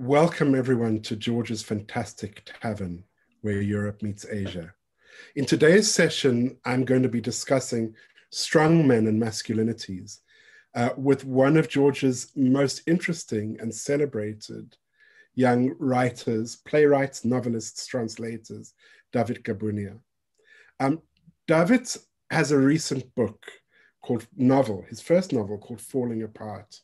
Welcome everyone to Georgia's Fantastic Tavern, where Europe meets Asia. In today's session, I'm going to be discussing strong men and masculinities uh, with one of Georgia's most interesting and celebrated young writers, playwrights, novelists, translators, David Gabunia. Um, David has a recent book called novel, his first novel called Falling Apart.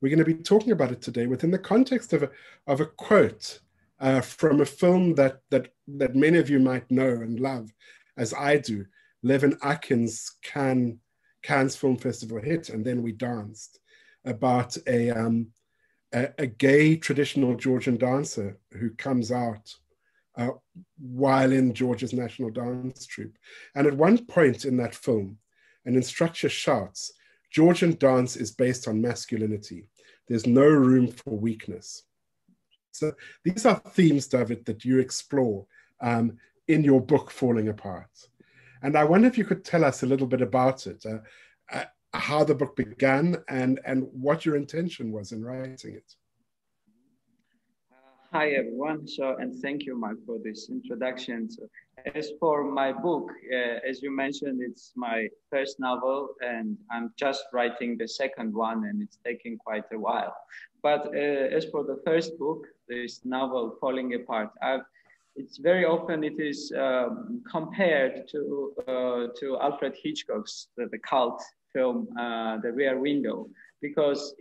We're going to be talking about it today within the context of a, of a quote uh, from a film that, that, that many of you might know and love, as I do, Levan Akin's Cannes, Cannes Film Festival hit, And Then We Danced, about a, um, a, a, gay traditional Georgian dancer who comes out uh, while in Georgia's national dance troupe. And at one point in that film, an instructor shouts, Georgian dance is based on masculinity. There's no room for weakness. So these are themes, David, that you explore um, in your book, Falling Apart. And I wonder if you could tell us a little bit about it, uh, uh, how the book began and, and what your intention was in writing it. Hi everyone. So, and thank you, Mark, for this introduction. So, as for my book, uh, as you mentioned, it's my first novel, and I'm just writing the second one, and it's taking quite a while. But uh, as for the first book, this novel, Falling Apart, I've, it's very often it is um, compared to uh, to Alfred Hitchcock's the, the cult film, uh, The Rear Window, because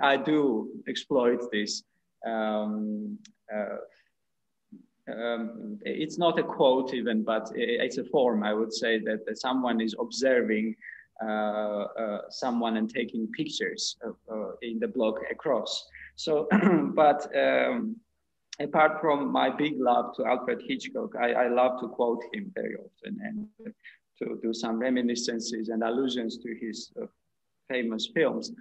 I do exploit this um, uh, um, it's not a quote even, but it's a form. I would say that, someone is observing uh, uh, someone and taking pictures of, uh, in the block across. So, but um, apart from my big love to Alfred Hitchcock, I, I, love to quote him very often and to do some reminiscences and allusions to his uh, famous films.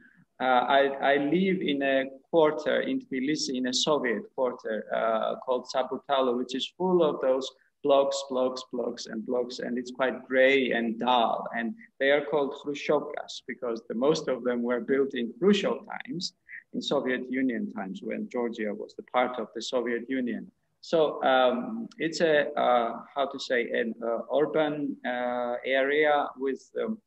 Uh, I, I, live in a quarter in Tbilisi, in a Soviet quarter uh, called Saburtalo, which is full of those blocks, blocks, blocks, and blocks, and it's quite gray and dull. And they are called Khrushchevkas because the most of them were built in Khrushchev times, in Soviet Union times when Georgia was the part of the Soviet Union. So um, it's a uh, how to say an uh, urban uh, area with um,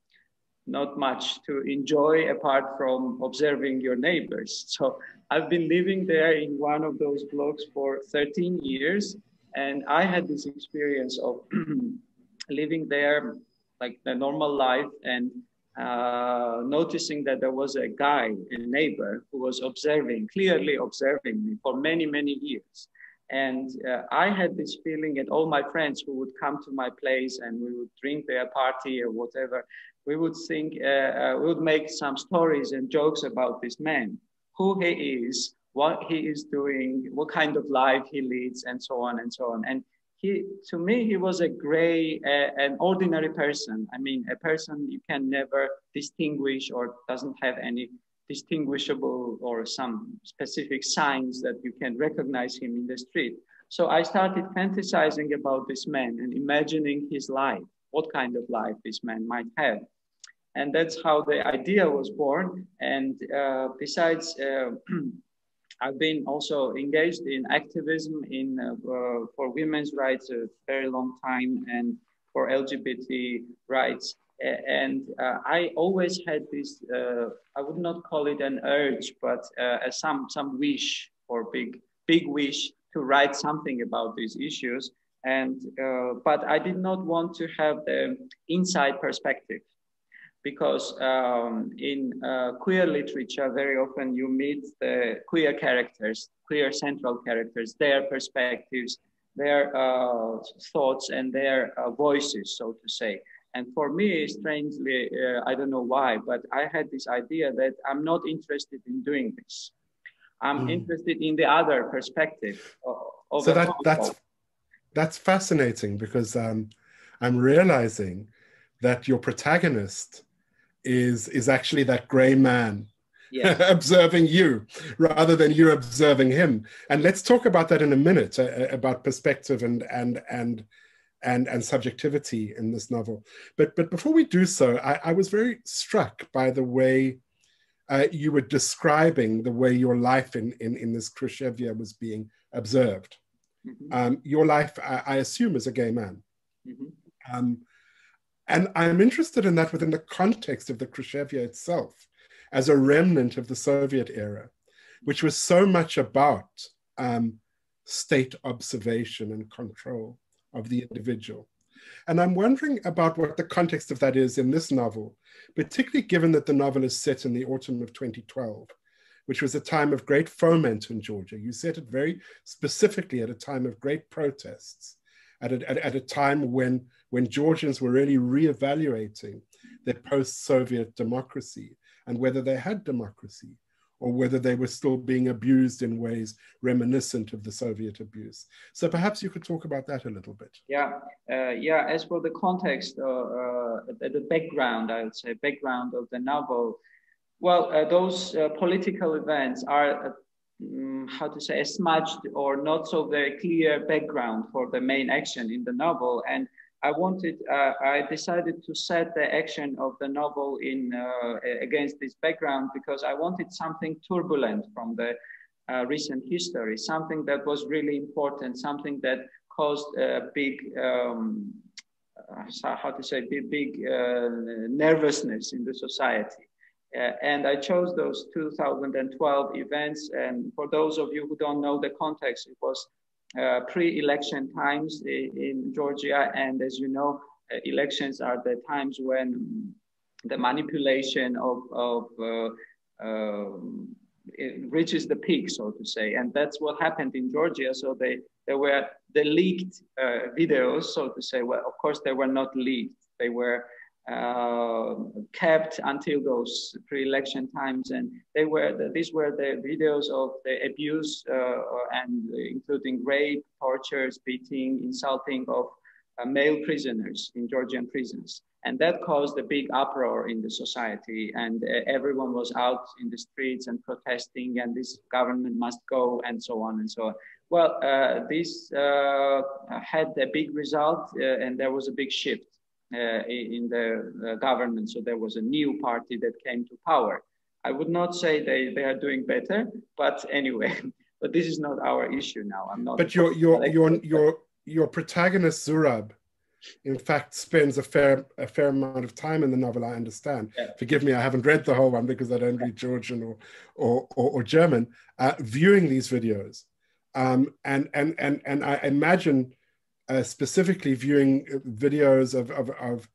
not much to enjoy apart from observing your neighbors. So I've been living there in one of those blocks for 13 years. And I had this experience of living there like the normal life and uh, noticing that there was a guy, a neighbor, who was observing, clearly observing me for many, many years. And uh, I had this feeling, and all my friends who would come to my place and we would drink their party or whatever, we would think, uh, uh, we would make some stories and jokes about this man, who he is, what he is doing, what kind of life he leads, and so on and so on. And he, to me, he was a gray, uh, an ordinary person. I mean, a person you can never distinguish or doesn't have any distinguishable or some specific signs that you can recognize him in the street. So I started fantasizing about this man and imagining his life, what kind of life this man might have and that's how the idea was born. And uh, besides, uh, I've been also engaged in activism in uh, uh for women's rights a very long time and for LGBT rights. And uh, I always had this, uh, I would not call it an urge, but some, some wish or big, big wish to write something about these issues. And, but I did not want to have the inside perspective because um, in uh, queer literature, very often you meet the queer characters, queer central characters, their perspectives, their uh, thoughts, and their uh, voices, so to say. And for me, strangely, uh, I don't know why, but I had this idea that I'm not interested in doing this. I'm mm. interested in the other perspective. Of, so that, that's that's fascinating because um, I'm realizing that your protagonist is is actually that gray man yeah. observing you rather than you observing him and let's talk about that in a minute uh, uh, about perspective and and and and and subjectivity in this novel but but before we do so i, I was very struck by the way uh, you were describing the way your life in, in, in this Khrushchevia was being observed. Mm-hmm. Um, your life, I, I, assume, as a gay man. Mm-hmm. Um, and I'm interested in that within the context of the Khrushchevia itself, as a remnant of the Soviet era, which was so much about um, state observation and control of the individual. And I'm wondering about what the context of that is in this novel, particularly given that the novel is set in the autumn of 2012, which was a time of great foment in Georgia. You said it very specifically at a time of great protests, at a, at, at a time when, when Georgians were really reevaluating their post-Soviet democracy and whether they had democracy or whether they were still being abused in ways reminiscent of the Soviet abuse. So perhaps you could talk about that a little bit. Yeah, uh, yeah. As for the context, uh, uh, the background, I would say, background of the novel. Well, uh, those uh, political events are. Um, how to say, a smudged or not so very clear background for the main action in the novel. And I wanted, uh, I decided to set the action of the novel in uh, against this background because I wanted something turbulent from the uh, recent history, something that was really important, something that caused a big, um, uh, how to say, big, big uh, nervousness in the society. Uh, and I chose those 2012 events. And for those of you who don't know the context, it was uh, pre-election times in Georgia. And as you know, uh, elections are the times when the manipulation of, of uh, um, reaches the peak, so to say. And that's what happened in Georgia. So they, there were the leaked uh, videos, so to say. Well, of course, they were not leaked. They were uh, kept until those pre-election times, and they were the, these were the videos of the abuse uh, and including rape, torture, beating, insulting of uh, male prisoners in Georgian prisons, and that caused a big uproar in the society, and uh, everyone was out in the streets and protesting, and this government must go, and so on and so on. Well, uh, this uh, had a big result, and there was a big shift in the uh, government. So there was a new party that came to power. I would not say they, they are doing better, but anyway, but this is not our issue now. I'm not. But your your your your your protagonist Zurab, in fact, spends a fair a fair amount of time in the novel. I understand. Yeah. Forgive me, I haven't read the whole one because I don't read Georgian or or or, or German. Uh, viewing these videos, um, and and and and I imagine uh, specifically viewing videos of, of, of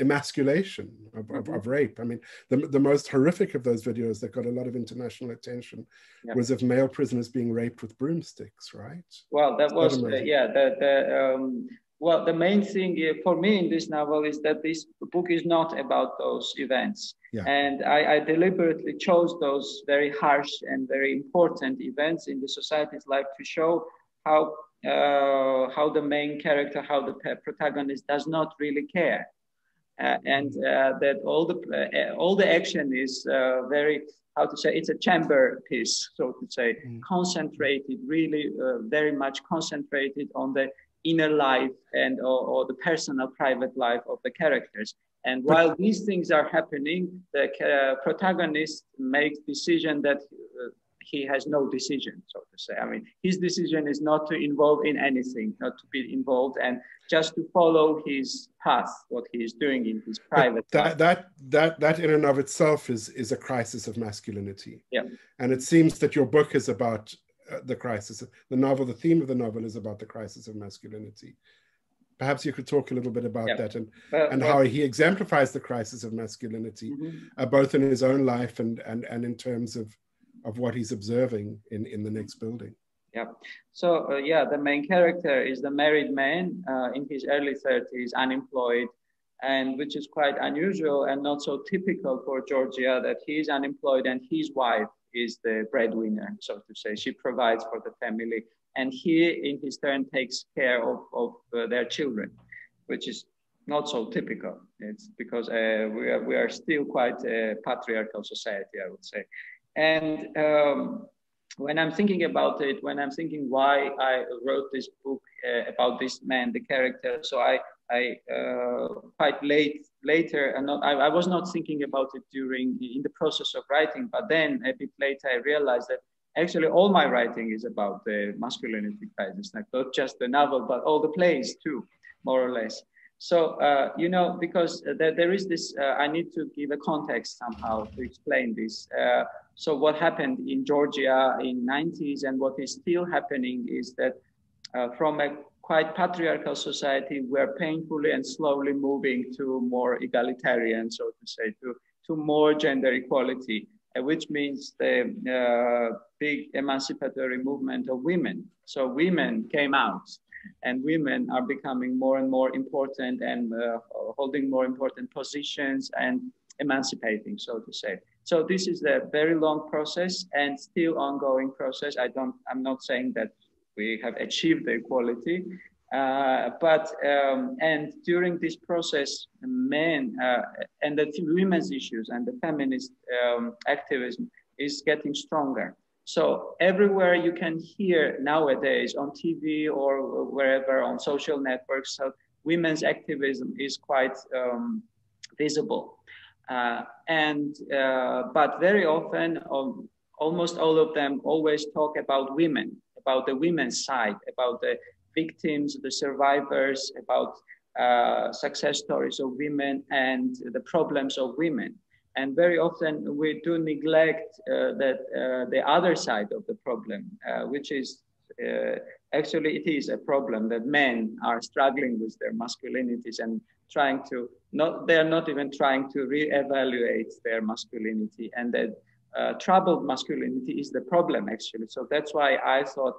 emasculation, of, mm-hmm. of, of, rape. I mean, the, the most horrific of those videos that got a lot of international attention yeah. was of male prisoners being raped with broomsticks, right? Well, that was, uh, yeah, the, the, um, well, the main thing uh, for me in this novel is that this book is not about those events. Yeah. And I, I deliberately chose those very harsh and very important events in the society's life to show how uh, how the main character, how the protagonist does not really care, uh, and uh, that all the uh, all the action is uh, very how to say it's a chamber piece, so to say, mm. concentrated, really uh, very much concentrated on the inner life and or, or, the personal private life of the characters. And while these things are happening, the protagonist makes decision that he has no decision, so to say. I mean, his decision is not to involve in anything, not to be involved, and just to follow his path, what he is doing in his private. that that that that in and of itself is is a crisis of masculinity. Yeah. And it seems that your book is about uh, the crisis. The novel, the theme of the novel, is about the crisis of masculinity. Perhaps you could talk a little bit about yeah. that and and how he exemplifies the crisis of masculinity, mm-hmm. uh, both in his own life and and and in terms of of what he's observing in, in the next building. Yeah. So uh, yeah, the main character is the married man uh, in his early 30s, unemployed, and which is quite unusual and not so typical for Georgia that he is unemployed and his wife is the breadwinner, so to say. She provides for the family, and he, in his turn, takes care of, of uh, their children, which is not so typical. It's because uh, we, are, we are still quite a patriarchal society, I would say. And um, when I'm thinking about it, when I'm thinking why I wrote this book uh, about this man, the character, so I, I uh, quite late later, and I, I, was not thinking about it during in the process of writing, but then a bit later I realized that actually all my writing is about the masculinity crisis, like not just the novel, but all the plays too, more or less. So, uh, you know, because there, there is this, uh, I need to give a context somehow to explain this. Uh, so what happened in Georgia in 90s and what is still happening is that uh, from a quite patriarchal society, we're painfully and slowly moving to more egalitarian, so to say, to, to more gender equality, uh, which means the uh, big emancipatory movement of women. So women came out and women are becoming more and more important and uh, holding more important positions and emancipating, so to say. So this is a very long process and still ongoing process. I don't, I'm not saying that we have achieved the equality, uh, but um, and during this process, men uh, and the women's issues and the feminist um, activism is getting stronger. So everywhere you can hear nowadays on TV or wherever on social networks, so women's activism is quite um, visible. Uh, and uh, but very often, um, almost all of them always talk about women, about the women's side, about the victims, the survivors, about uh, success stories of women and the problems of women. And very often we do neglect uh, that uh, the other side of the problem, uh, which is uh, actually it is a problem that men are struggling with their masculinities and trying to not they are not even trying to re-evaluate their masculinity. And that uh, troubled masculinity is the problem actually. So that's why i thought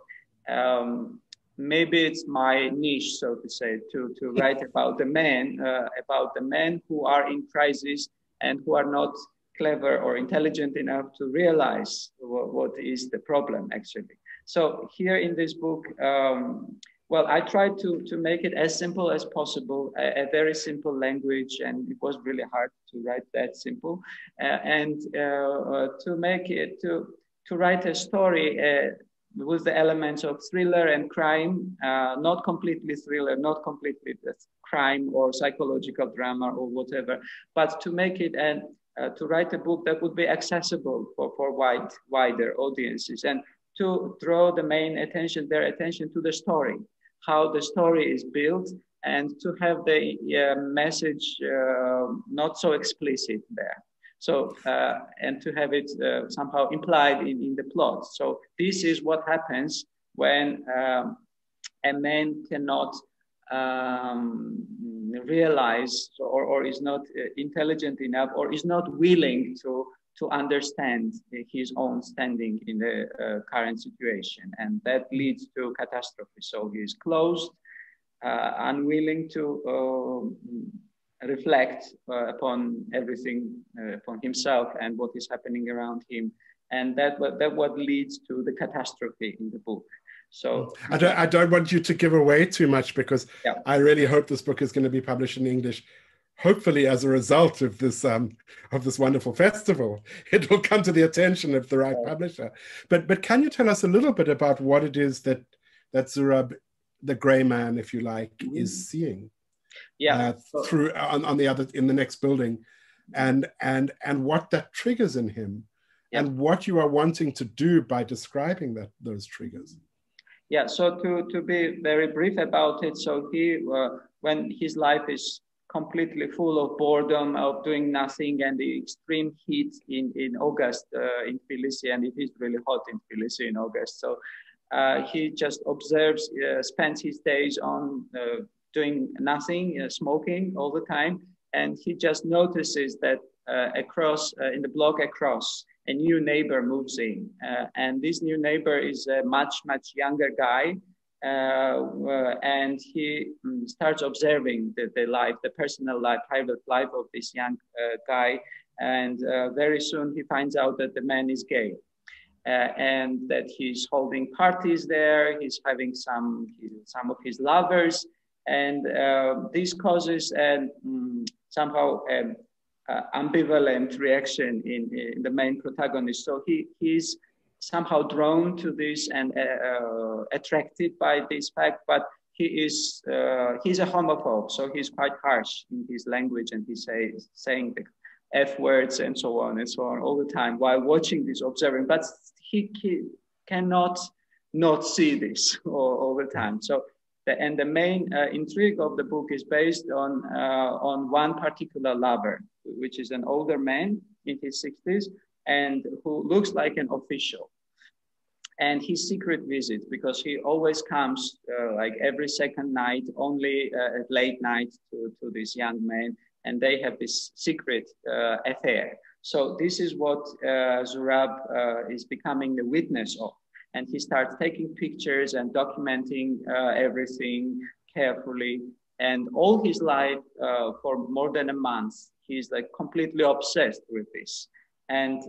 um, maybe it's my niche so to say to to write about the men uh, about the men who are in crisis and who are not clever or intelligent enough to realize what, is the problem actually. So here in this book, um, well, I tried to, to make it as simple as possible, a, a, very simple language, and it was really hard to write that simple, uh, and uh, uh, to make it, to, to write a story uh, with the elements of thriller and crime, uh, not completely thriller, not completely crime or psychological drama or whatever, but to make it and uh, to write a book that would be accessible for, for wide, wider audiences and to draw the main attention, their attention to the story, how the story is built and to have the uh, message uh, not so explicit there. So, uh, and to have it uh, somehow implied in, in the plot. So this is what happens when um, a man cannot um, realize or, or is not uh, intelligent enough or is not willing to to understand his own standing in the uh, current situation and that leads to catastrophe so he is closed uh, unwilling to um, reflect uh, upon everything uh, upon himself and what is happening around him and that that what leads to the catastrophe in the book so I don't, I don't want you to give away too much because yeah. I really hope this book is going to be published in English. Hopefully, as a result of this um, of this wonderful festival, it will come to the attention of the right yeah. publisher. But but can you tell us a little bit about what it is that that Zurab, the grey man, if you like, mm. is seeing? Yeah, uh, through on, on the other in the next building, and and and what that triggers in him, yeah. and what you are wanting to do by describing that those triggers. Yeah, so to, to be very brief about it, so he, uh, when his life is completely full of boredom, of doing nothing, and the extreme heat in, in August uh, in Tbilisi, and it is really hot in Tbilisi in August. So uh, he just observes, uh, spends his days on uh, doing nothing, uh, smoking all the time, and he just notices that across, in the block across, a new neighbor moves in. Uh, and this new neighbor is a much, much younger guy. Uh, uh, and he um, starts observing the, the, life, the personal life, private life of this young uh, guy. And uh, very soon he finds out that the man is gay. Uh, and that he's holding parties there, he's having some, some of his lovers, and this causes um, somehow uh, ambivalent reaction in, in, the main protagonist. So he he's somehow drawn to this and uh, uh, attracted by this fact, but he is uh, he's a homophobe, so he's quite harsh in his language and he says saying the f words and so on and so on all the time while watching this, observing. But he, he cannot not see this all, all the time. So the, and the main uh, intrigue of the book is based on uh, on one particular lover, which is an older man in his 60s and who looks like an official. And his secret visit, because he always comes uh, like every second night only uh, at late night to, to this young man and they have this secret uh, affair. So this is what uh, Zurab is becoming the witness of and he starts taking pictures and documenting uh, everything carefully and all his life for more than a month he's like completely obsessed with this and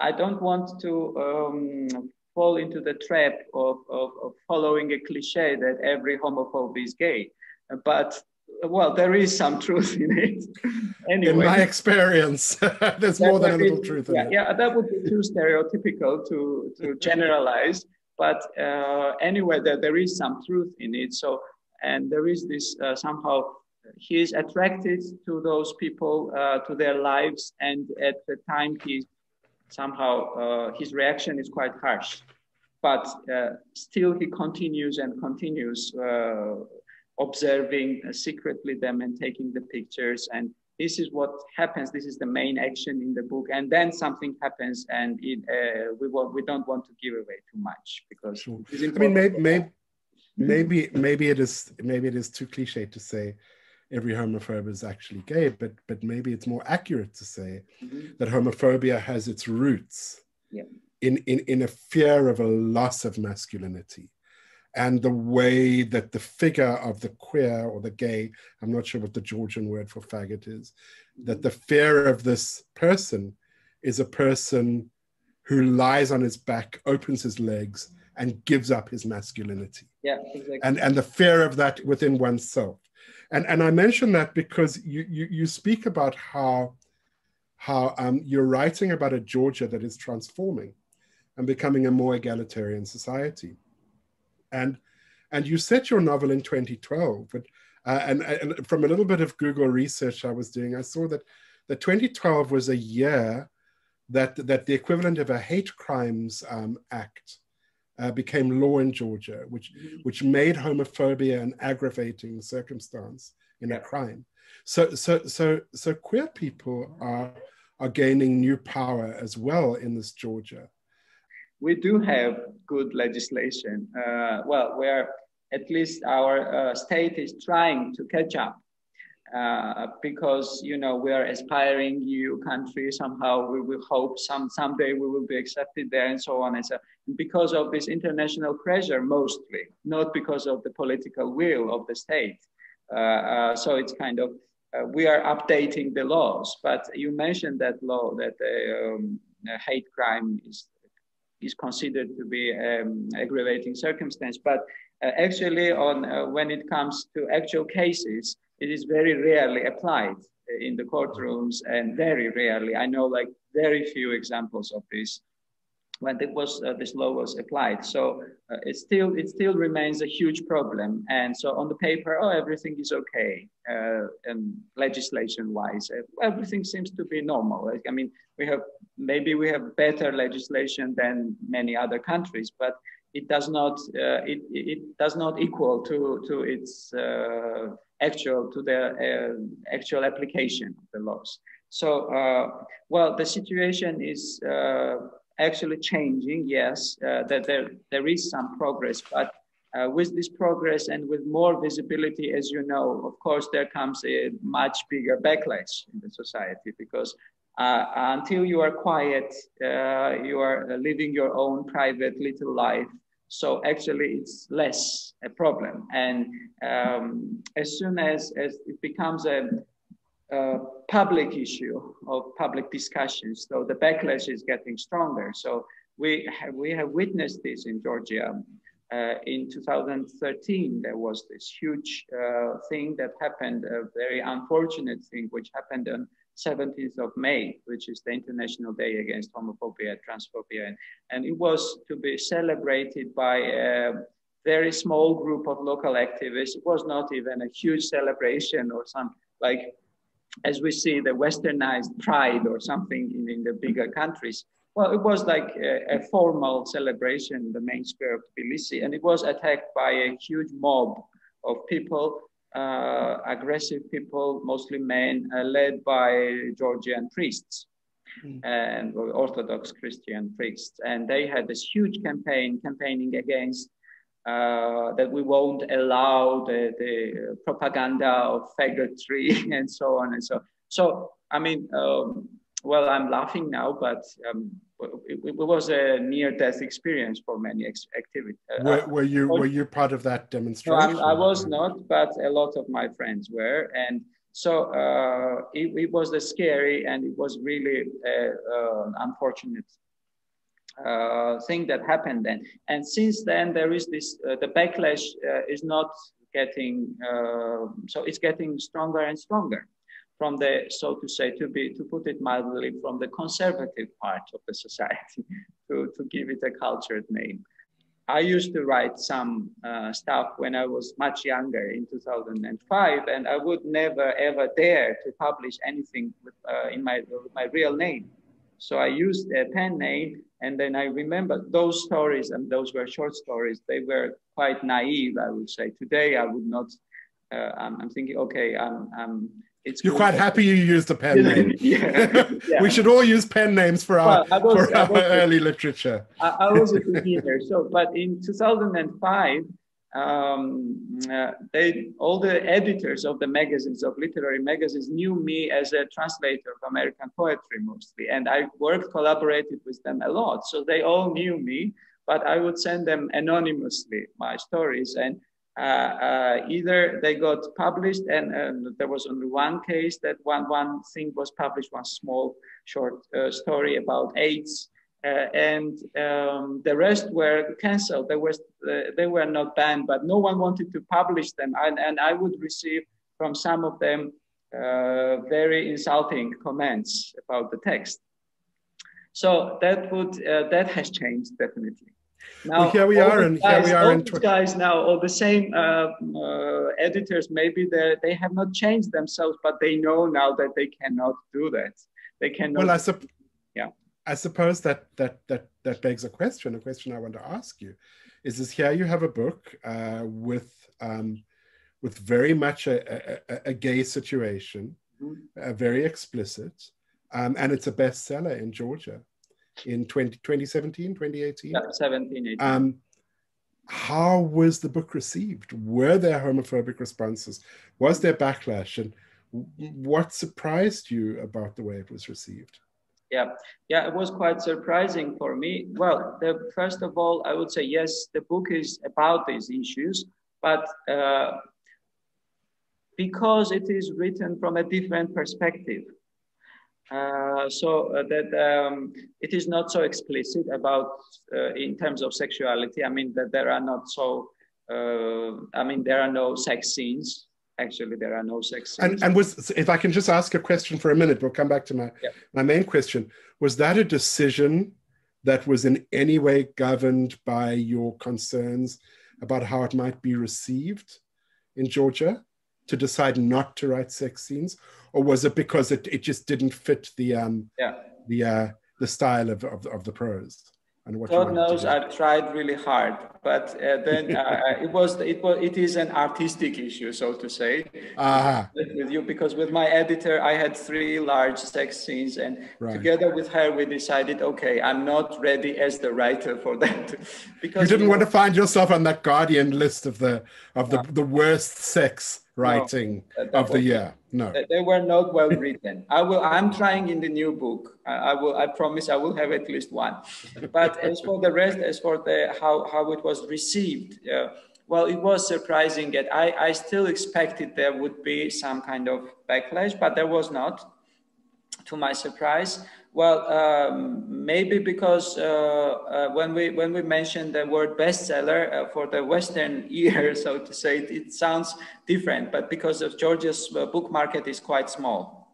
I don't want to um, fall into the trap of, of, of following a cliche that every homophobe is gay. But well, there is some truth in it. anyway, in my experience, there's more than a little be, truth in yeah, it. Yeah, that would be too stereotypical to, to generalize. But uh, anyway, there, there is some truth in it. So, and there is this uh, somehow he is attracted to those people, uh, to their lives, and at the time he's somehow uh, his reaction is quite harsh. But uh, still, he continues and continues uh, observing secretly them and taking the pictures. And this is what happens. This is the main action in the book. And then something happens, and it, we want, we don't want to give away too much because sure. I mean, maybe, maybe maybe maybe it is maybe it is too cliche to say every homophobe is actually gay, but but maybe it's more accurate to say mm-hmm. that homophobia has its roots yeah. in, in in a fear of a loss of masculinity, and the way that the figure of the queer or the gay, I'm not sure what the Georgian word for faggot is, that the fear of this person is a person who lies on his back, opens his legs, and gives up his masculinity. Yeah, exactly. And and the fear of that within oneself and and I mention that because you you, you speak about how how um, you're writing about a Georgia that is transforming and becoming a more egalitarian society, and and you set your novel in 2012, but uh, and, and from a little bit of Google research I was doing, I saw that that 2012 was a year that that the equivalent of a hate crimes um, act uh, became law in Georgia, which, mm-hmm. which made homophobia an aggravating circumstance in yeah. a crime. So, so, so, so queer people are, are gaining new power as well in this Georgia. We do have good legislation. Uh, well, where at least our uh, state is trying to catch up uh, because you know we are aspiring EU country. Somehow we will hope some someday we will be accepted there, and so on and so. Because of this international pressure, mostly, not because of the political will of the state. Uh, uh, so it's kind of uh, we are updating the laws. But you mentioned that law that um, hate crime is is considered to be um, aggravating circumstance, but uh, actually on uh, when it comes to actual cases it is very rarely applied in the courtrooms and very rarely. I know like very few examples of this when it was uh, this law was applied. So uh, it still it still remains a huge problem. And so on the paper, oh, everything is okay, uh, and legislation wise, uh, everything seems to be normal. I mean, we have maybe we have better legislation than many other countries, but it does not uh, it, it does not equal to to its uh, actual to the uh, actual application of the laws. So, uh, well, the situation is uh, actually changing. Yes, uh, that there there is some progress, but uh, with this progress and with more visibility, as you know, of course, there comes a much bigger backlash in the society because uh, until you are quiet, you are living your own private little life so actually, it's less a problem. And um, as soon as, as it becomes a, a, public issue of public discussions, so the backlash is getting stronger. So we have, we have witnessed this in Georgia. Uh, in 2013, there was this huge uh, thing that happened, a very unfortunate thing, which happened on 17th of May, which is the International Day Against Homophobia and Transphobia. And, it was to be celebrated by a, very small group of local activists. It was not even a huge celebration or some like as we see the westernized pride or something in, in the bigger countries. Well, it was like a, a, formal celebration in the main square of Tbilisi, and it was attacked by a huge mob of people, uh, aggressive people, mostly men, uh, led by Georgian priests mm. and Orthodox Christian priests. And they had this huge campaign campaigning against uh, that we won't allow the, the propaganda of faggotry and so on and so. So I mean, um, well, I'm laughing now, but um, it, it, was a near-death experience for many activities. Uh, were, were, you were you part of that demonstration? No, I was not, but a lot of my friends were, and so uh, it, it, was a scary and it was really uh, unfortunate uh, thing that happened then. And since then, there is this uh, the backlash uh, is not getting so it's getting stronger and stronger from the, so to say, to be, to put it mildly, from the conservative part of the society, to, to give it a cultured name. I used to write some uh, stuff when I was much younger in 2005, and I would never ever dare to publish anything with, uh, in my, my real name. So I used a pen name, and then I remember those stories, and those were short stories. They were quite naive, I would say. Today, I would not. Uh, I'm, I'm, thinking, okay, I'm, I'm it's You're quite happy you used a pen name. yeah, yeah. we should all use pen names for our, well, was, for our was, early literature. I, I, was a beginner. So, but in 2005, um, uh, they, all the editors of the magazines, of literary magazines, knew me as a translator of American poetry mostly. And I worked, collaborated with them a lot. So they all knew me, but I would send them anonymously my stories. And either they got published and there was only one case that one, one thing was published, one small short uh, story about AIDS. Uh, and um, the rest were canceled. They were, uh, they were not banned, but no one wanted to publish them. And, and I would receive from some of them uh, very insulting comments about the text. So that would that has changed definitely. Now, well, here we are, and guys, here we are. in these guys now, all the same uh, uh, editors, maybe they they have not changed themselves, but they know now that they cannot do that. They cannot. Well, I sup- yeah. I suppose that that that that begs a question. A question I want to ask you is: Is here you have a book uh, with um, with very much a, a, a gay situation, mm-hmm. very explicit, um, and it's a bestseller in Georgia in 20, 2017, 2018? Yeah, 17, 18. Um, how was the book received? Were there homophobic responses? Was there backlash? And what surprised you about the way it was received? Yeah, yeah, it was quite surprising for me. Well, the, first of all, I would say yes, the book is about these issues, but uh, because it is written from a different perspective, uh, so uh, that um, it is not so explicit about uh, in terms of sexuality. I mean that there are not so. Uh, I mean there are no sex scenes. Actually, there are no sex scenes. And, and was if I can just ask a question for a minute, we'll come back to my yeah. my main question. Was that a decision that was in any way governed by your concerns about how it might be received in Georgia? To decide not to write sex scenes, or was it because it, it just didn't fit the um yeah. the uh, the style of, of, of the prose? And what God knows I've tried really hard, but uh, then uh, it was it was it is an artistic issue, so to say. Uh-huh. With you, because with my editor, I had three large sex scenes, and right. together with her, we decided, okay, I'm not ready as the writer for that. because you didn't want to find yourself on that Guardian list of the of the, the worst sex writing no, of the year. No, they were not well written. I will. I'm trying in the new book. I, I, will. I promise. I will have at least one. But as for the rest, as for the how how it was received, uh, well, it was surprising. That I I still expected there would be some kind of backlash, but there was not. To my surprise, well, um, maybe because uh, uh, when we when we mention the word bestseller uh, for the Western ear, so to say, it, it, sounds different. But because of Georgia's uh, book market is quite small,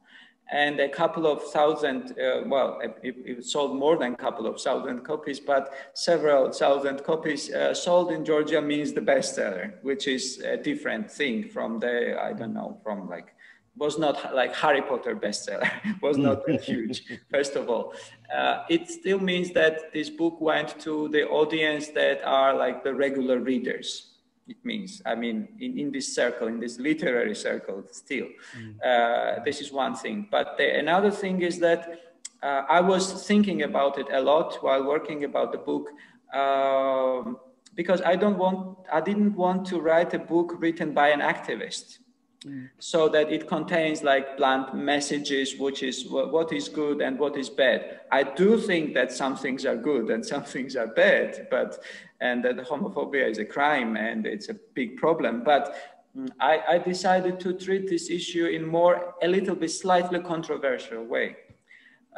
and a couple of thousand, uh, well, it, it, sold more than a couple of thousand copies, but several thousand copies uh, sold in Georgia means the bestseller, which is a different thing from the, I don't know, from like, was not like Harry Potter bestseller, was not huge, first of all. Uh, it still means that this book went to the audience that are like the regular readers it means. I mean, in, in this circle, in this literary circle, still, mm. uh, this is one thing. But the, another thing is that uh, I was thinking about it a lot while working about the book. Um, because I don't want, I didn't want to write a book written by an activist. Mm. so that it contains like blunt messages which is what is good and what is bad i do think that some things are good and some things are bad but and that homophobia is a crime and it's a big problem but mm, I, I decided to treat this issue in more a little bit slightly controversial way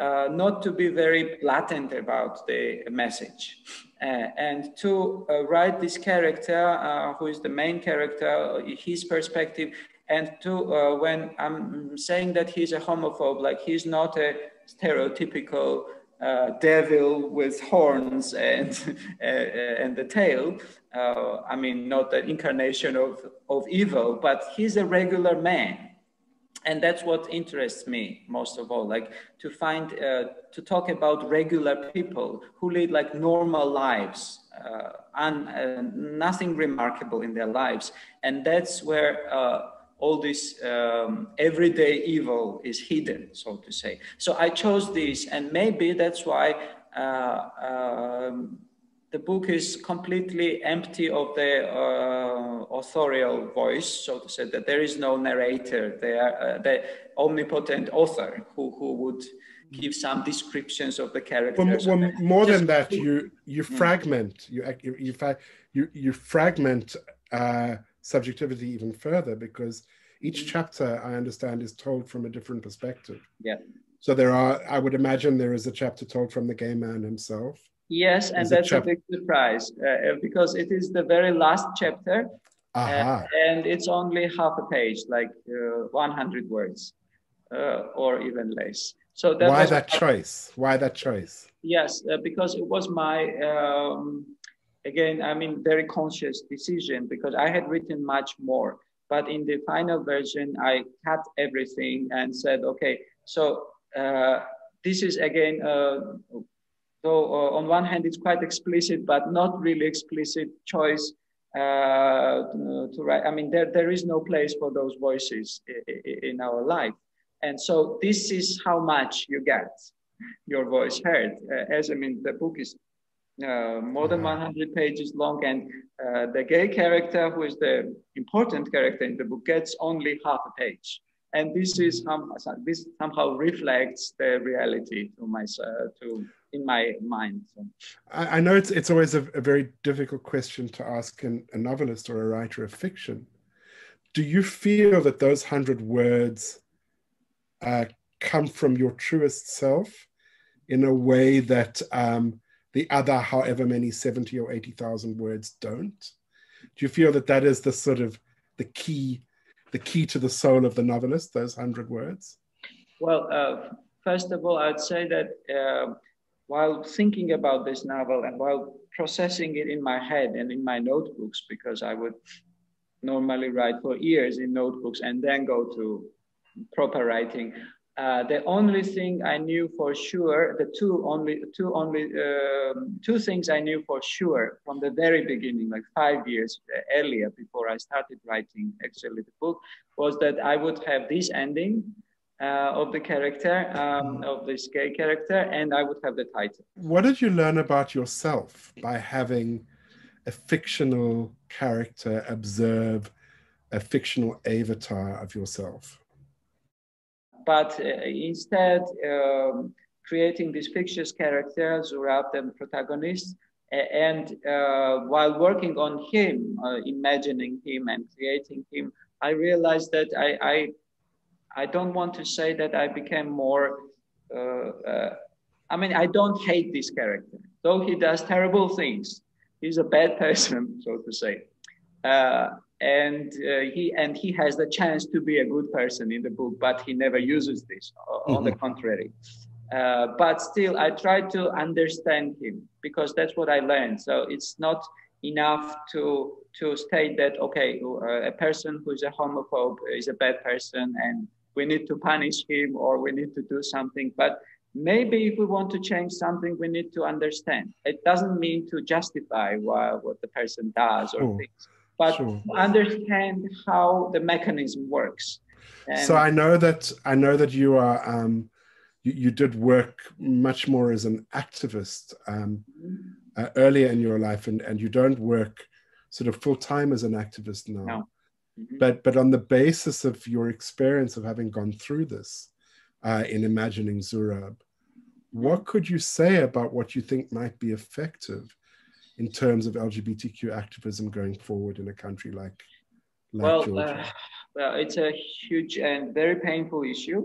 uh, not to be very blatant about the message. Uh, and to uh, write this character, uh, who is the main character, his perspective, and to uh, when I'm saying that he's a homophobe, like he's not a stereotypical uh, devil with horns and uh, and the tail. Uh, I mean, not the incarnation of of evil, but he's a regular man, and that's what interests me most of all. Like to find uh, to talk about regular people who lead like normal lives. and uh, nothing remarkable in their lives, and that's where all this um, everyday evil is hidden, so to say. So I chose this, and maybe that's why uh, um, the book is completely empty of the uh, authorial voice, so to say, that there is no narrator, there, uh, the omnipotent author who, who would give some descriptions of the characters. Well, well more than that, you you mm. fragment you you you, you fragment uh, subjectivity even further because each mm-hmm. chapter I understand is told from a different perspective. Yeah. So there are, I would imagine, there is a chapter told from the gay man himself. Yes, and that's a, a big surprise uh, uh, because it is the very last chapter, uh, and it's only half a page, like uh, 100 words, uh, or even less. So that why that choice? Why that choice? Yes, uh, because it was my um, again, I mean, very conscious decision because I had written much more. But in the final version, I cut everything and said, okay, so uh, this is again, uh, though uh, on one hand, it's quite explicit, but not really explicit choice uh, to write. I mean, there, there is no place for those voices in our life. And so this is how much you get your voice heard. Uh, as I mean, the book is uh, more than 100 pages long, and uh, the gay character, who is the important character in the book, gets only half a page. And this is um, this somehow reflects the reality to my uh, to in my mind. So. I, I, know it's it's always a, a very difficult question to ask an, a novelist or a writer of fiction. Do you feel that those hundred words uh, come from your truest self in a way that um, the other however many 70 or 80,000 words don't? Do you feel that that is the sort of the key, the key to the soul of the novelist, those 100 words? Well, uh, first of all, I'd say that uh, while thinking about this novel and while processing it in my head and in my notebooks, because I would normally write for years in notebooks and then go to proper writing, uh, the only thing I knew for sure, the two only two only um, two things I knew for sure from the very beginning, like five years earlier, before I started writing actually the book, was that I would have this ending uh, of the character um, of this gay character, and I would have the title. What did you learn about yourself by having a fictional character observe a fictional avatar of yourself? But uh, instead um, creating these fictitious characters Zurab the protagonist and uh, while working on him uh, imagining him and creating him i realized that i i, I don't want to say that i became more uh, uh, i mean i don't hate this character though he does terrible things. He's a bad person so to say. Uh, and uh, he and he has the chance to be a good person in the book but he never uses this mm-hmm. on the mm-hmm. contrary. Uh, but still i try to understand him because that's what i learned. So it's not enough to to state that okay uh, a person who's a homophobe is a bad person and we need to punish him or we need to do something. But maybe if we want to change something we need to understand. It doesn't mean to justify what, what the person does or thinks but sure. understand how the mechanism works and so i know that i know that you are um, you, you, did work much more as an activist um, mm-hmm uh, earlier in your life and, and you don't work sort of full time as an activist now. No. Mm-hmm. But but on the basis of your experience of having gone through this uh, in imagining Zurab, what could you say about what you think might be effective in terms of LGBTQ activism going forward in a country like, like well, Georgia? Uh, well, it's a huge and very painful issue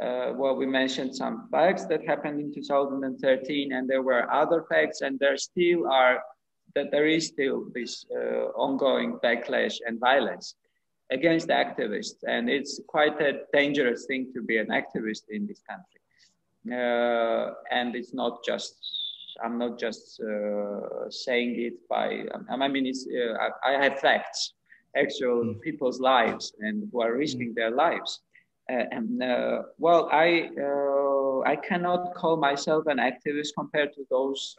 uh, well, we mentioned some facts that happened in 2013, and there were other facts, and there still are that there is still this uh, ongoing backlash and violence against activists, and it's quite a dangerous thing to be an activist in this country. Uh, and it's not just I'm not just uh, saying it by I mean it's uh, I, I, have facts, actual mm. people's lives, and who are risking mm. their lives uh, and well, I uh, I cannot call myself an activist compared to those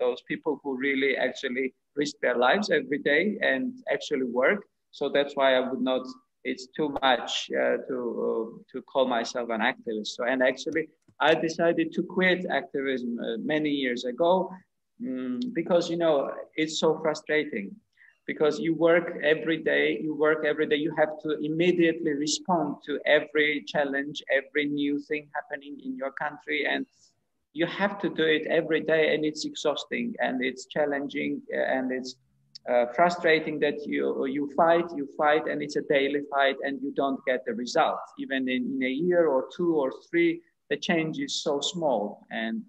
those people who really actually risk their lives every day and actually work. So that's why I would not. It's too much uh, to uh, to call myself an activist. So and actually, I decided to quit activism uh, many years ago um, because you know it's so frustrating because you work every day, you work every day, you have to immediately respond to every challenge, every new thing happening in your country. And you have to do it every day and it's exhausting and it's challenging and it's uh, frustrating that you you fight you fight and it's a daily fight and you don't get the result even in, in a year or two or three the change is so small and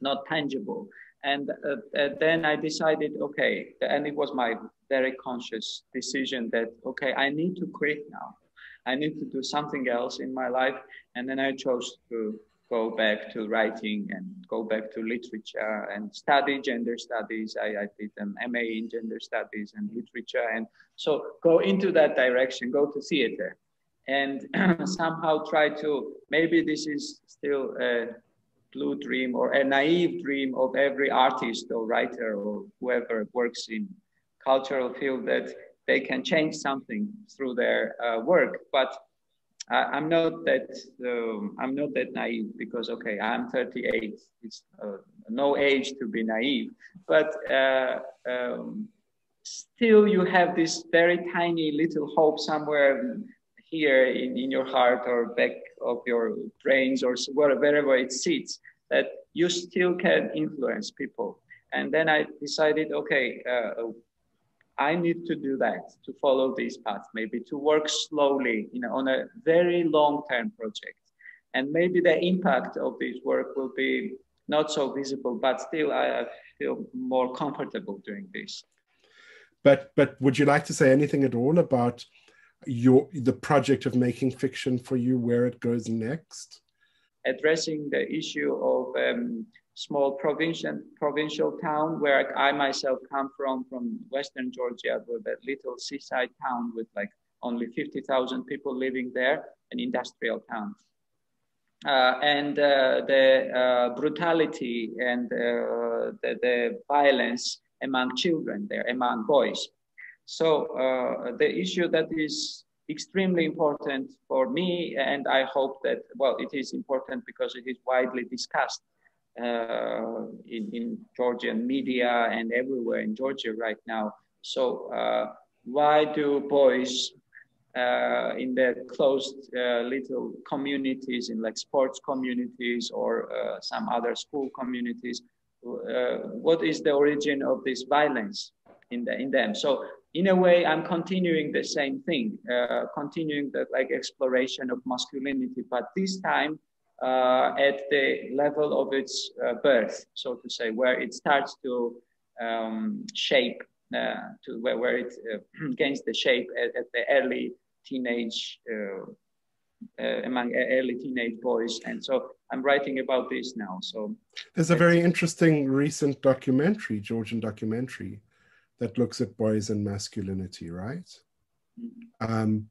not tangible and uh, uh, then i decided okay and it was my very conscious decision that, okay, I need to quit now. I need to do something else in my life. And then I chose to go back to writing and go back to literature and study gender studies. I, I did an MA in gender studies and literature. And so go into that direction, go to theater and somehow try to, maybe this is still a blue dream or a naive dream of every artist or writer or whoever works in cultural field that they can change something through their uh, work. But I, am not that um, I'm not that naive because okay, I'm 38. It's uh, no age to be naive, but uh, um, still you have this very tiny little hope somewhere here in, in your heart or back of your brains or wherever it sits that you still can influence people. And then I decided, okay, uh, I need to do that to follow this path, maybe to work slowly you know, on a very long term project. And maybe the impact of this work will be not so visible, but still I feel more comfortable doing this. But but would you like to say anything at all about your the project of making fiction for you, where it goes next? Addressing the issue of um, small provincial provincial town where I myself come from, from Western Georgia, with a little seaside town with like only 50,000 people living there, an industrial town. Uh, and uh, the uh, brutality and uh, the, the, violence among children there, among boys. So uh, the issue that is extremely important for me, and I hope that, well, it is important because it is widely discussed in, in Georgian media and everywhere in Georgia right now. So uh, why do boys uh, in the closed uh, little communities, in like sports communities or uh, some other school communities, uh, what is the origin of this violence in, the, in them? So in a way, I'm continuing the same thing, continuing the like exploration of masculinity, but this time uh, at the level of its uh, birth, so to say, where it starts to um, shape uh, to where, where it uh, gains the shape at, at, the early teenage uh, uh, among early teenage boys. And so i'm writing about this now so. There's a very interesting recent documentary georgian documentary that looks at boys and masculinity right? Mm-hmm. um,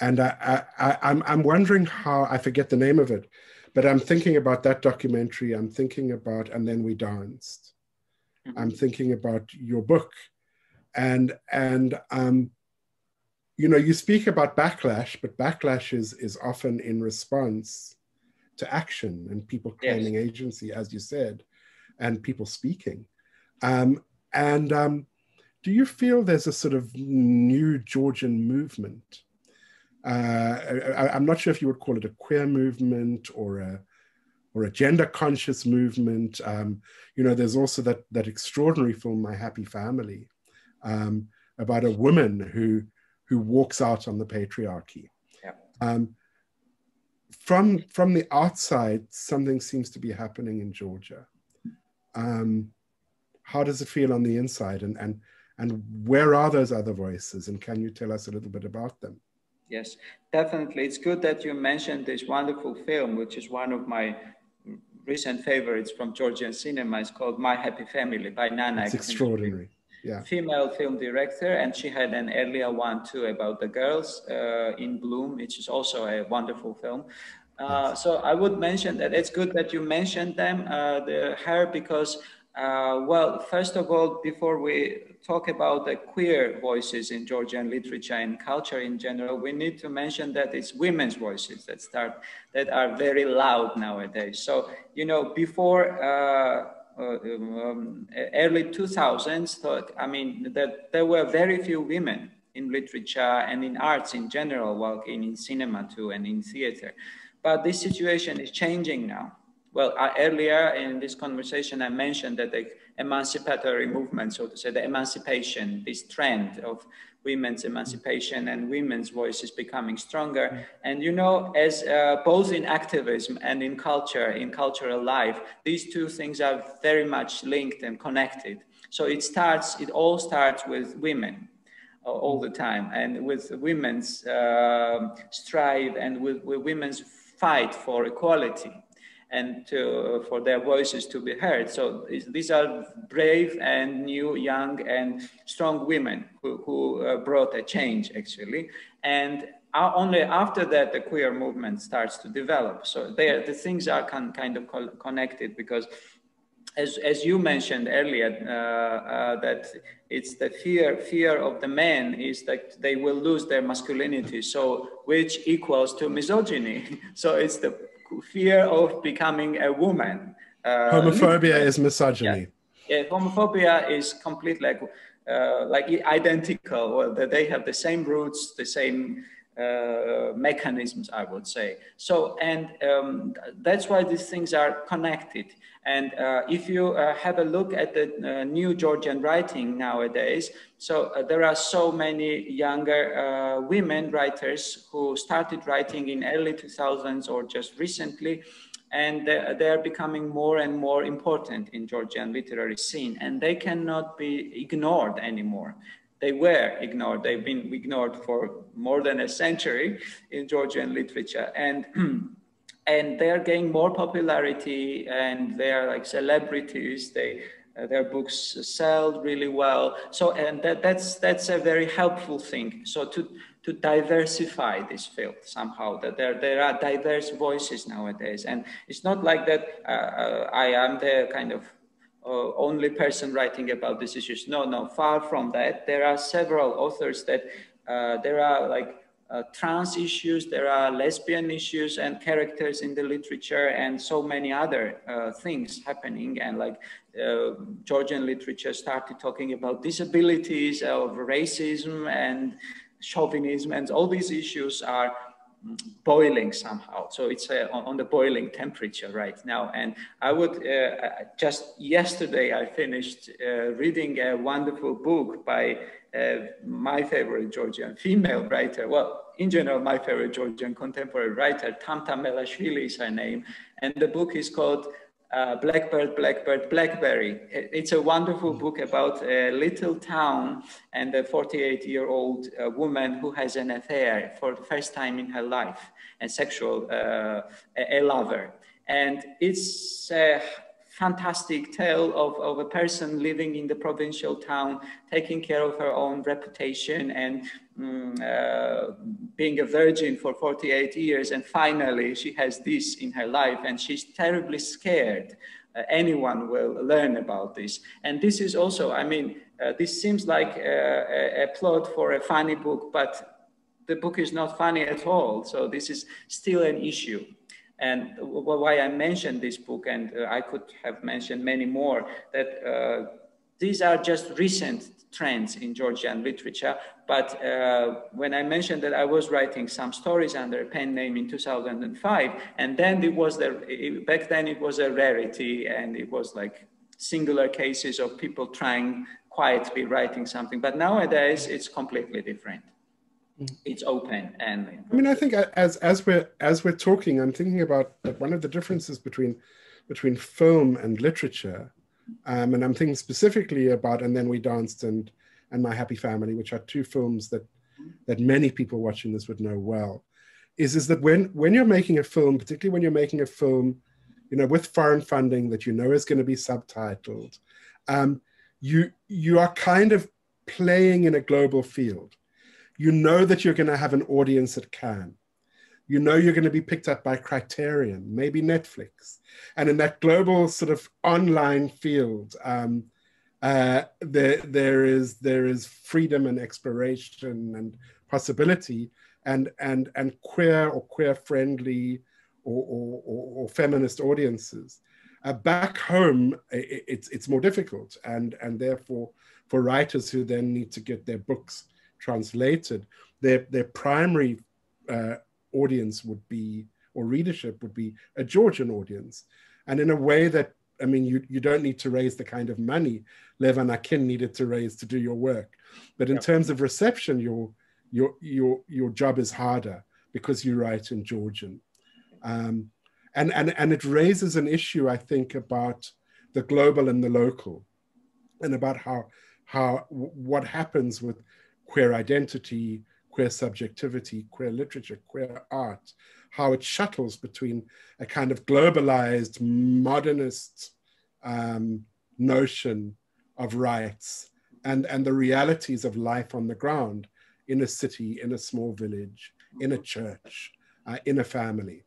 and I, I, I'm, I'm wondering how i forget the name of it but i'm thinking about that documentary i'm thinking about and then we danced mm-hmm. i'm thinking about your book and and um, you know you speak about backlash but backlash is is often in response to action and people claiming yes. agency as you said and people speaking um, and um, do you feel there's a sort of new georgian movement I, am not sure if you would call it a queer movement or a or a gender conscious movement. Um, you know, there's also that that extraordinary film, My Happy Family, um, about a woman who who walks out on the patriarchy. Yeah. Um, from from the outside, something seems to be happening in Georgia. Um, how does it feel on the inside, and and and where are those other voices, and can you tell us a little bit about them? Yes, definitely. It's good that you mentioned this wonderful film, which is one of my recent favorites from Georgian cinema. It's called My Happy Family by Nana. It's extraordinary. Yeah. Female film director, and she had an earlier one too about the girls uh, in bloom, which is also a wonderful film. Uh, so I would mention that it's good that you mentioned them, uh, the, her, because uh, well, first of all, before we talk about the queer voices in Georgian literature and culture in general, we need to mention that it's women's voices that start that are very loud nowadays. So you know, before uh, uh, um, early 2000s, thought, I mean, that there were very few women in literature and in arts in general, working in cinema too and in theater. But this situation is changing now well, I, earlier in this conversation, I mentioned that the emancipatory movement, so to say, the emancipation, this trend of women's emancipation and women's voices becoming stronger. And you know, as uh, both in activism and in culture, in cultural life, these two things are very much linked and connected. So it starts, it all starts with women all the time and with women's uh, strive and with, with women's fight for equality and to, for their voices to be heard. So these are brave and new, young and strong women who, who uh, brought a change actually. And uh, only after that the queer movement starts to develop. So there, the things are con kind of co connected because as, as you mentioned earlier, uh, uh, that it's the fear fear of the men is that they will lose their masculinity, so which equals to misogyny. So it's the fear of becoming a woman. Uh, homophobia is misogyny. Yeah. yeah. homophobia is completely like, uh, like identical. Well, they have the same roots, the same uh, mechanisms, I would say. So, and um, that's why these things are connected. And uh, if you uh, have a look at the uh, new Georgian writing nowadays, so uh, there are so many younger uh, women writers who started writing in early 2000s or just recently, and they are becoming more and more important in Georgian literary scene, and they cannot be ignored anymore they were ignored. They've been ignored for more than a century in Georgian literature. And and they're gaining more popularity and they're like celebrities. They uh, their books sell really well. So and that, that's that's a very helpful thing. So to to diversify this field somehow that there there are diverse voices nowadays, and it's not like that. Uh, uh I am the kind of uh, only person writing about these issues. No, no, far from that. There are several authors that uh, there are like uh, trans issues, there are lesbian issues and characters in the literature and so many other uh, things happening. And like uh, Georgian literature started talking about disabilities, of racism and chauvinism and all these issues are boiling somehow. So it's uh, on, the boiling temperature right now. And I would uh, just yesterday I finished uh, reading a wonderful book by uh, my favorite Georgian female writer. Well, in general, my favorite Georgian contemporary writer, Tamta Melashvili is her name. And the book is called uh, Blackbird, Blackbird, Blackberry. It's a wonderful book about a little town and a 48 year old uh, woman who has an affair for the first time in her life and sexual, uh, a lover. And it's a fantastic tale of, of a person living in the provincial town, taking care of her own reputation and um, uh, being a virgin for 48 years. And finally, she has this in her life and she's terribly scared. Uh, anyone will learn about this. And this is also, I mean, uh, this seems like a, a, plot for a funny book, but the book is not funny at all. So this is still an issue. And why I mentioned this book, and uh, I could have mentioned many more, that uh, these are just recent trends in Georgian literature. But uh, when I mentioned that I was writing some stories under a pen name in 2005, and then it was the, back then it was a rarity and it was like singular cases of people trying quietly writing something. But nowadays it's completely different. Mm. it's open and i mean i think as as we're as we're talking i'm thinking about one of the differences between between film and literature um, and i'm thinking specifically about and then we danced and and my happy family which are two films that that many people watching this would know well is is that when when you're making a film particularly when you're making a film you know with foreign funding that you know is going to be subtitled um, you you are kind of playing in a global field you know that you're going to have an audience at Cannes. You know you're going to be picked up by Criterion, maybe Netflix. And in that global sort of online field, um, uh, there, there, is, there is freedom and exploration and possibility and, and, and queer or queer friendly or, or, or, or feminist audiences. Uh, back home, it, it's, it's more difficult. And, and therefore, for writers who then need to get their books translated, their, their primary uh, audience would be, or readership would be a Georgian audience. And in a way that, I mean, you, you don't need to raise the kind of money Levan Akin needed to raise to do your work. But in terms of reception, your, your, your, your job is harder because you write in Georgian. Um, and, and, and it raises an issue, I think, about the global and the local and about how, how what happens with queer identity, queer subjectivity, queer literature, queer art, how it shuttles between a kind of globalized modernist um, notion of rights and, and the realities of life on the ground in a city, in a small village, in a church, uh, in a family.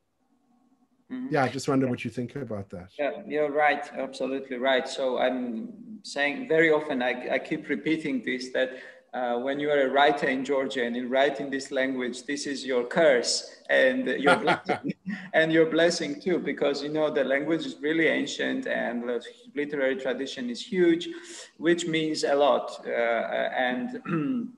Mm-hmm. Yeah, I just wonder what you think about that. Yeah, you're right, absolutely right. So I'm saying very often, I, I keep repeating this that uh, when you are a writer in Georgia and you write in this language, this is your curse and your blessing, and your blessing too, because you know the language is really ancient and the literary tradition is huge, which means a lot. Uh, and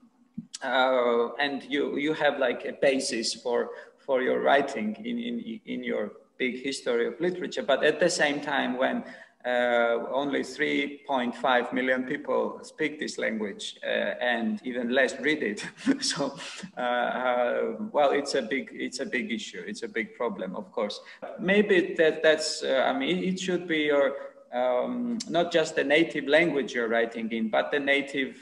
uh, and you you have like a basis for for your writing in in in your big history of literature. But at the same time, when uh, only 3.5 million people speak this language uh, and even less read it. so, uh, uh, well, it's a big, it's a big issue. It's a big problem, of course. Maybe that that's, uh, I mean, it should be your, um, not just the native language you're writing in, but the native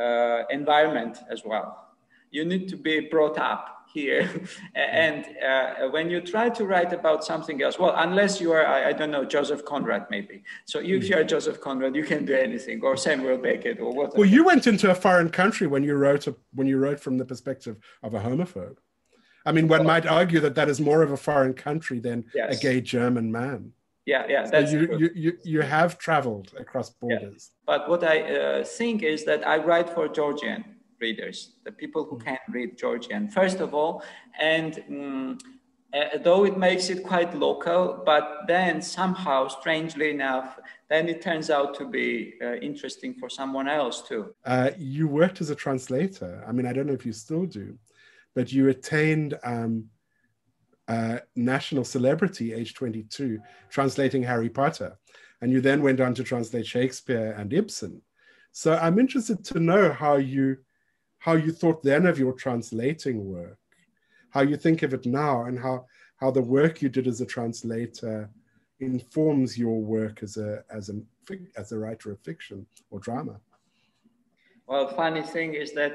uh, environment as well. You need to be brought up here. and uh, when you try to write about something else, well, unless you are, I, I don't know, Joseph Conrad, maybe. So if you are Joseph Conrad, you can do anything, or Samuel Beckett, or whatever. Well, you went into a foreign country when you wrote a, when you wrote from the perspective of a homophobe. I mean, one might argue that that is more of a foreign country than yes. a gay German man. Yeah, yeah, that's so you, you, you, you have traveled across borders. Yeah. But what I uh, think is that I write for Georgian readers, the people who mm. can read Georgian, first of all. And um, uh, though it makes it quite local, but then somehow, strangely enough, then it turns out to be uh, interesting for someone else too. Uh, you worked as a translator. I mean, I don't know if you still do, but you attained um, national celebrity age 22, translating Harry Potter. And you then went on to translate Shakespeare and Ibsen. So I'm interested to know how you how you thought then of your translating work, how you think of it now, and how, how the work you did as a translator informs your work as a as a as a writer of fiction or drama? Well, funny thing is that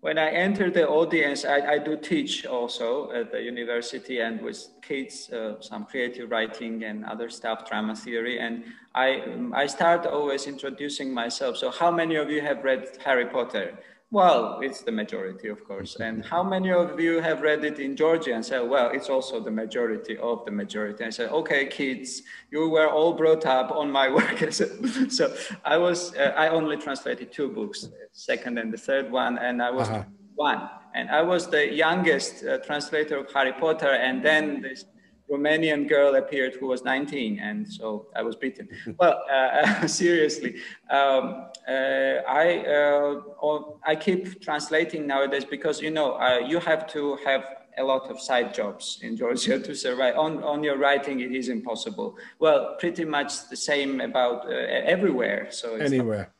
when I enter the audience, I, I, do teach also at the university and with kids, uh, some creative writing and other stuff, drama theory. And I, I start always introducing myself. So how many of you have read Harry Potter? Well, it's the majority, of course. And how many of you have read it in Georgia and So, well, it's also the majority of the majority. I said, okay, kids, you were all brought up on my work. so I was, uh, I only translated two books, second and the third one, and I was uh-huh. one. And I was the youngest uh, translator of Harry Potter. And then this Romanian girl appeared who was 19, and so I was beaten. well, uh, seriously, um, uh, I uh, I keep translating nowadays because you know uh, you have to have a lot of side jobs in Georgia to survive. On on your writing, it is impossible. Well, pretty much the same about uh, everywhere. So anywhere,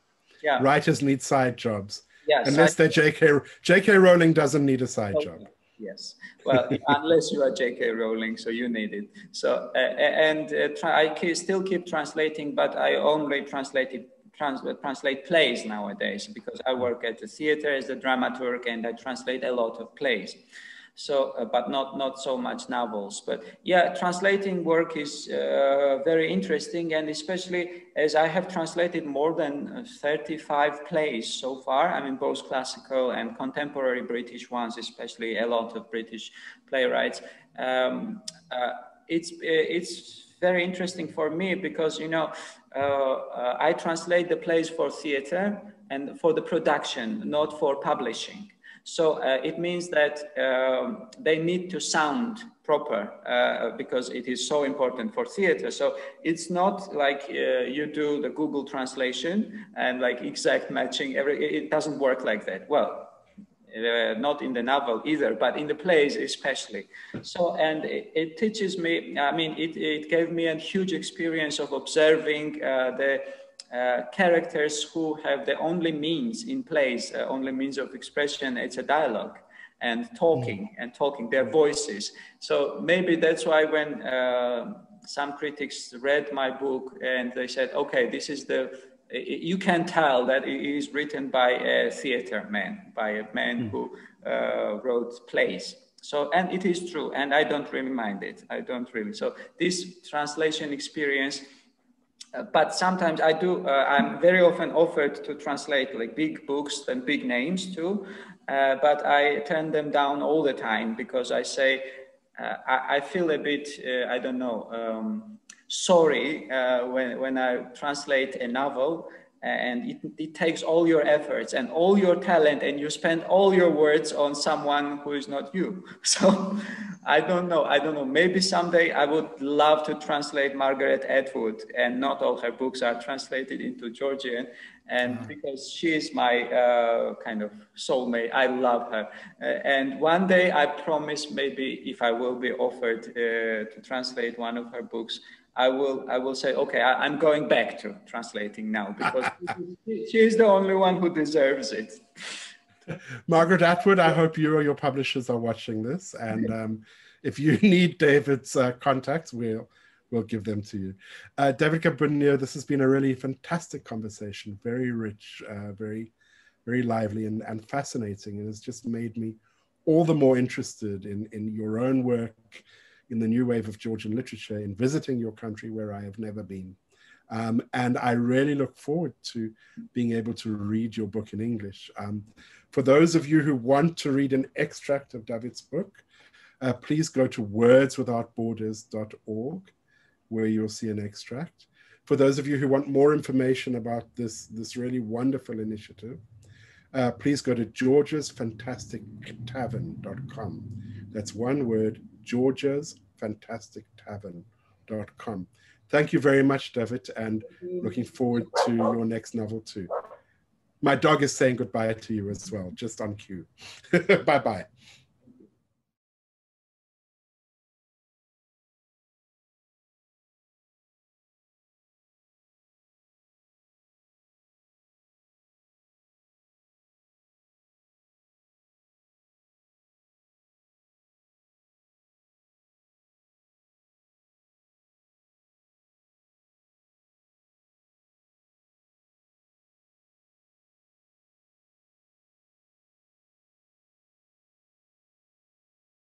yeah, writers need side jobs. Yeah, unless they're J.K. J.K. Rowling doesn't need a side okay. job yes. Well, unless you are J.K. Rowling, so you need it. So, uh, and uh, I still keep translating, but I only translated trans translate plays nowadays because I work at the theater as a dramaturg and I translate a lot of plays so uh, but not not so much novels. But yeah translating work is uh, very interesting. And especially as i have translated more than uh, 35 plays so far i mean both classical and contemporary british ones especially a lot of british playwrights. Um, uh, it's uh, it's very interesting for me because you know uh, i translate the plays for theater and for the production not for publishing so uh, it means that um, they need to sound proper uh, because it is so important for theater. So it's not like uh, you do the Google translation and like exact matching. Every, it doesn't work like that. Well, uh, not in the novel either, but in the plays especially. So, and it, it teaches me, I mean, it, it, gave me a huge experience of observing uh, the characters who have the only means in place, uh, only means of expression, it's a dialogue and talking mm. and talking, their voices. So maybe that's why when uh, some critics read my book and they said, okay, this is the, you can tell that it is written by a theater man, by a man mm. who uh, wrote plays. So, and it is true, and I don't really mind it. I don't really. So this translation experience uh, but sometimes I do, uh, I'm very often offered to translate like big books and big names too, uh, but I turn them down all the time because I say, uh, I, I, feel a bit, uh, I don't know, um, sorry when, when I translate a novel and it, it, takes all your efforts and all your talent and you spend all your words on someone who is not you. So i don't know i don't know. Maybe someday i would love to translate margaret atwood and not all her books are translated into georgian and mm-hmm. because she is my uh, kind of soulmate i love her. Uh, and one day i promise maybe if i will be offered uh, to translate one of her books I will I will say, okay, I, am going back to translating now because she is the only one who deserves it. Margaret Atwood, I hope you or your publishers are watching this, and um, if you need David's uh, contacts, we'll we'll give them to you. Uh, David Gabunia, this has been a really fantastic conversation, very rich, uh, very very lively and, and fascinating, and has just made me all the more interested in in your own work in the new wave of Georgian literature in visiting your country where I have never been. Um, and I really look forward to being able to read your book in English. Um, for those of you who want to read an extract of David's book, uh, please go to wordswithoutborders.org where you'll see an extract. For those of you who want more information about this, this really wonderful initiative, uh, please go to georgiasfantastictavern.com. That's one word, georgiasfantastictavern.com. Thank you very much, David, and looking forward to your next novel too. My dog is saying goodbye to you as well, just on cue. bye bye.